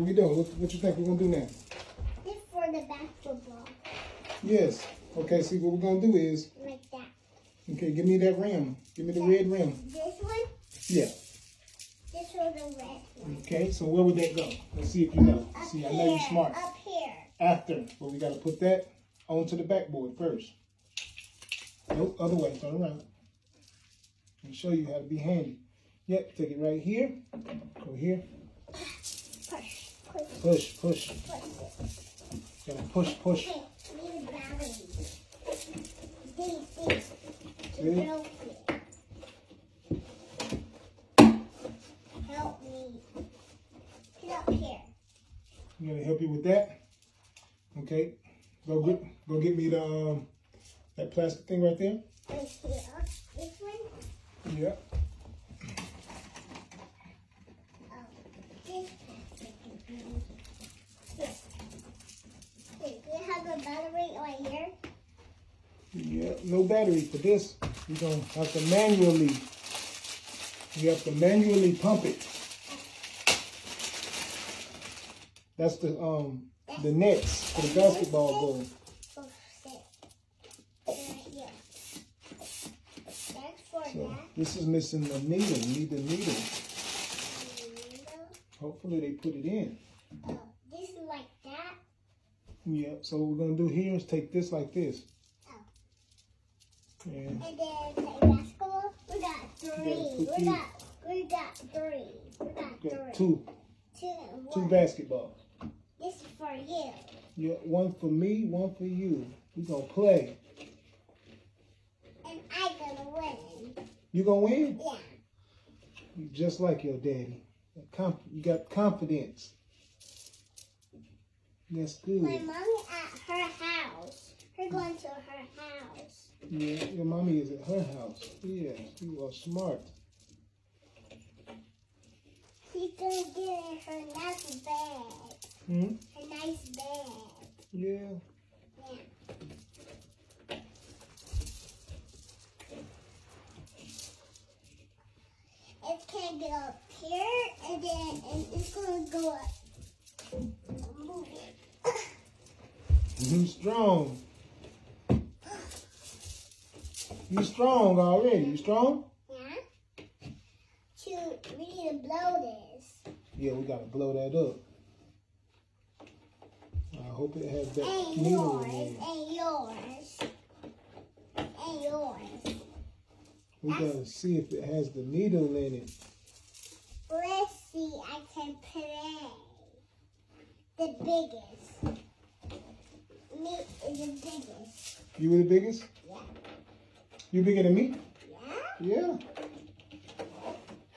What we doing? What, what you think we're gonna do now? This for the basketball. Yes. Okay, see what we're gonna do is, Like that. okay, give me that rim. Give me the red rim. This one, Yeah. this for the red one. Okay, so where would that go? Let's see if you know. Up See, I here, know you're smart. Up here. After, but we gotta put that onto the backboard first. Nope, other way, turn around. And show you how to be handy. Yep, take it right here. Go here. Push, push, Push, push. push. Gotta push, push. Okay, need a battery. These, these. Ready? Help me. Get up here. I'm gonna help you with that. Okay. Go get go get me the um that plastic thing right there. Right here. This one. Yeah. Oh, this. This. Okay, do you have a battery right here? Yeah. No battery for this. You're gonna have to manually you have to manually pump it. That's the um the nets for the basketball goal. Oh. Right here. That's for So this is missing the needle. You need the needle. Needle. Hopefully they put it in. Oh, this is like that. Yeah. So what we're gonna do here is take this like this. Oh. And And then play basketball. We got three. We got we got three. We got got three. two Two and two one. basketballs. This is for you. Yeah, one for me, one for you. We gonna play. And I gonna win. You gonna win? Yeah. You just like your daddy. You got confidence. That's good. My mommy at her house. Her going to her house. Yeah, your mommy is at her house. Yeah, you are smart. She's gonna get her nice bag. Hmm? Her nice bag. Yeah. Yeah. It can go up here and then and it's gonna go up. You strong. You strong already. You strong? Yeah. We need to blow this. Yeah, we gotta blow that up. I hope it has that And needle yours. in it. And yours. And yours. We gotta see if it has the needle in it. Let's see. I can play. The biggest. Me is the biggest. You were the biggest? Yeah. You bigger than me? Yeah. Yeah.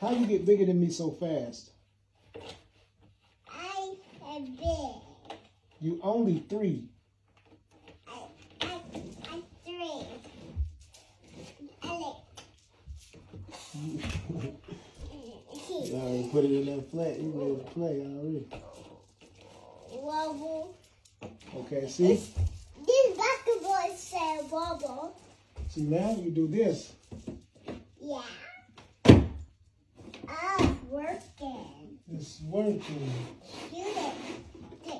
How you get bigger than me so fast? I am big. You only three. I, I, I'm three. I like. You already put it in that flat. You ready to play already. Wobble. Okay, see? This basketball said bubble. See now you do this. Yeah. Ah, it's working. It's working. Shoot it. Yeah.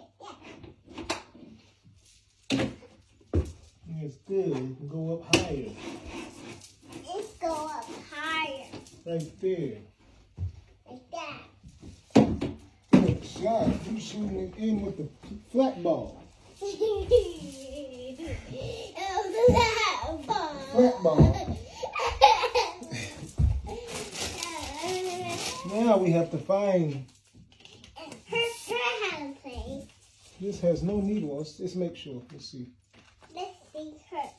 It's good. You can go up higher. Let's go up higher. Right there. Like that. Good shot. You shooting it in with the flat ball. Flat ball. Now we have to find. Her, her hand play. This has no needle. Let's make sure. Let's see. Let's see her.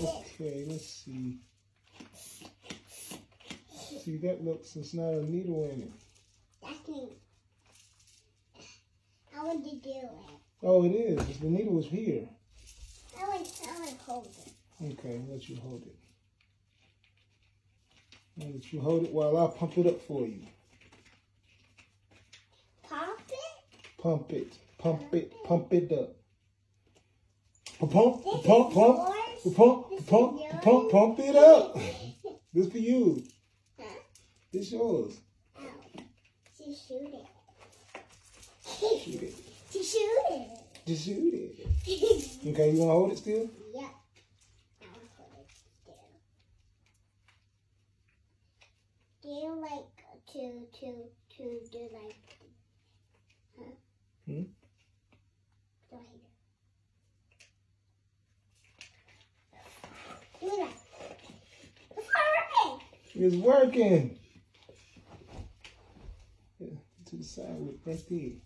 Okay, let's see. See, that looks, it's not a needle in it. That's me. I want to do it. Oh, it is. The needle is here. I want, I to hold it. Okay, let you hold it. I'll let you hold it while I pump it up for you. Pop it? Pump it, pump it, pump it up. Pump, pump, pump, pump, pump, pump, pump, pump it up. This for you. Huh? It's yours. Ow. She shoot it. She to shoot it. To shoot it. okay, you wanna hold it still? yeah. I'll put it there. Do you like to to to do like huh? Hmm? Do that. It's working. It's working. Yeah, to the side with it right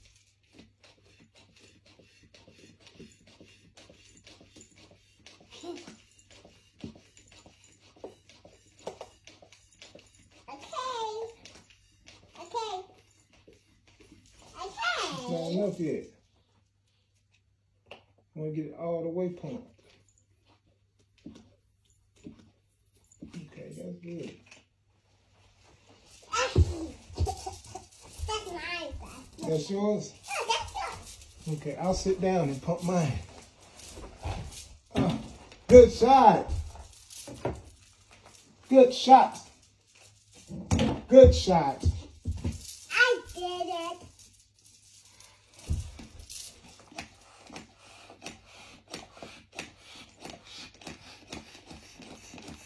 not Okay. enough yet. I want to get it all the way pumped. Okay, that's good. That's mine. That's That's yours? No, that's yours. Okay, I'll sit down and pump mine. Good shot. Good shot. Good shot. I did it.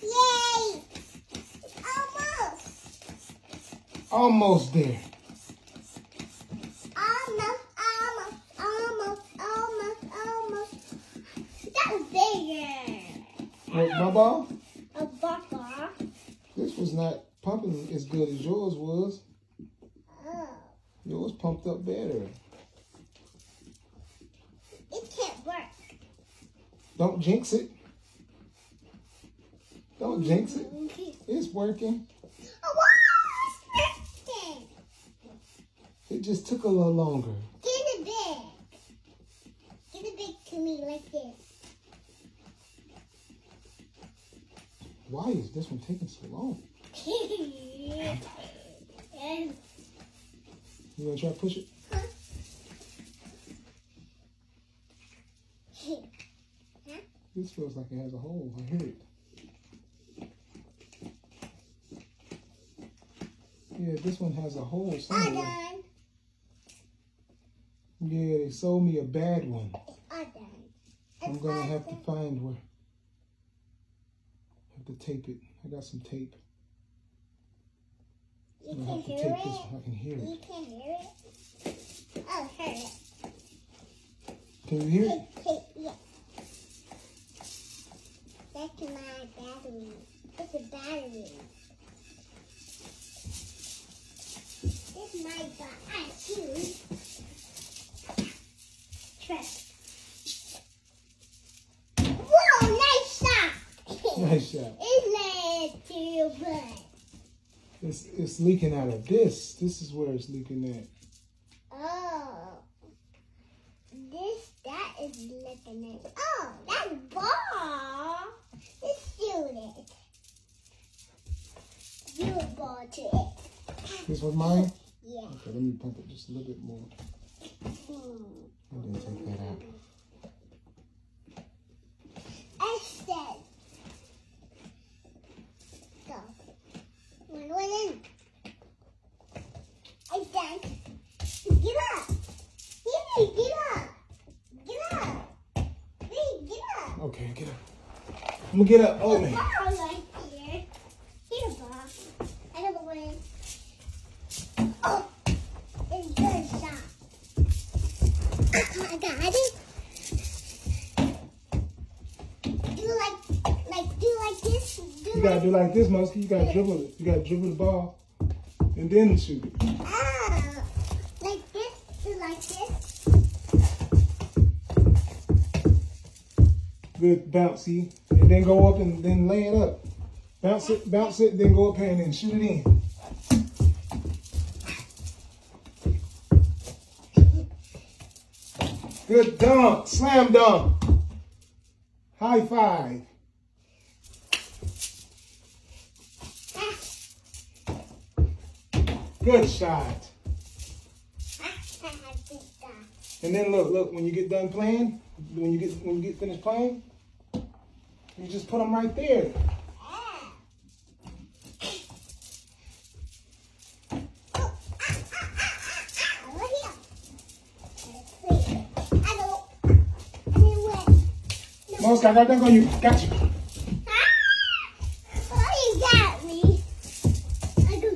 Yay! Almost. Almost there. Almost, almost, almost, almost, almost. That was my ball? A buffer. This was not pumping as good as yours was. Oh, Yours pumped up better. it can't work. Don't jinx it. Don't jinx it. Mm-hmm. It's working. Oh, it's working. It just took a little longer. Get it big. Get it big to me like this. Why is this one taking so long? and You gonna try to push it? This feels like it has a hole. I hear it. Yeah, this one has a hole somewhere. Yeah, they sold me a bad one. I'm done. I'm It's gonna have to find where. Tape it. I got some tape. You can hear tape it. I can hear You it. can hear it. Oh, heard it. Can you hear it? Hey, hey, yeah. That's my battery. It's a battery. It's my battery. Trust. Whoa, nice shot. Nice shot. It led to blood. It's it's leaking out of this. This is where it's leaking at. Oh. This, that is leaking at. Oh, that's ball. Let's shoot it. You ball to it. This was mine. Yeah. Okay, let me pump it just a little bit more. Hmm. And then take that out. I said. Go. One, one in. I said. Get up. Hey, get up. Get up. Hey, get up. Okay, get up. I'm gonna get up. Oh man. Right here. Here, ball. I a win. Oh, it's good shot. Oh, I got it. Do like, like, do like this. Do You gotta do like this, Muskie. You gotta dribble it. You gotta dribble the ball and then shoot it. Ah. Good bouncy. And then go up and then lay it up. Bounce it, bounce it, then go up and then shoot it in. Good dunk. Slam dunk. High five. Good shot. And then look, look, when you get done playing, when you get when you get finished playing, you just put them right there. Ah. Oh, ah, ah, ah, ah, ah. Right here. Let's see. I don't. Come on, Sky, got dunk on you. Got you. Oh, you got me. I go.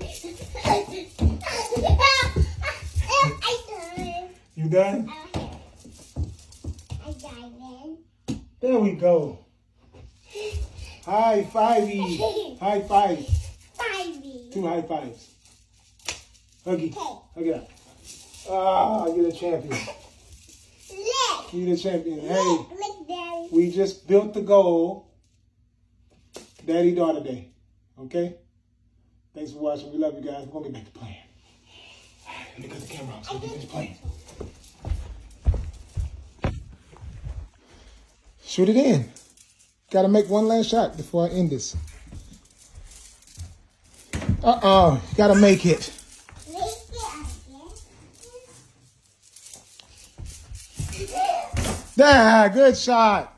I done. You done? I dive in. There we go. High fivey. High five. Spivey. Two high fives. Huggy. Okay. Hug it out. Ah, you're the champion. Lick. You're the champion. Hey, lick, daddy. we just built the goal. Daddy daughter day. Okay? Thanks for watching. We love you guys. We're gonna get back to playing. Let me cut the camera off so we can finish playing. Shoot it in. Gotta make one last shot before I end this. Uh oh, gotta make it. Lick it again. There, good shot.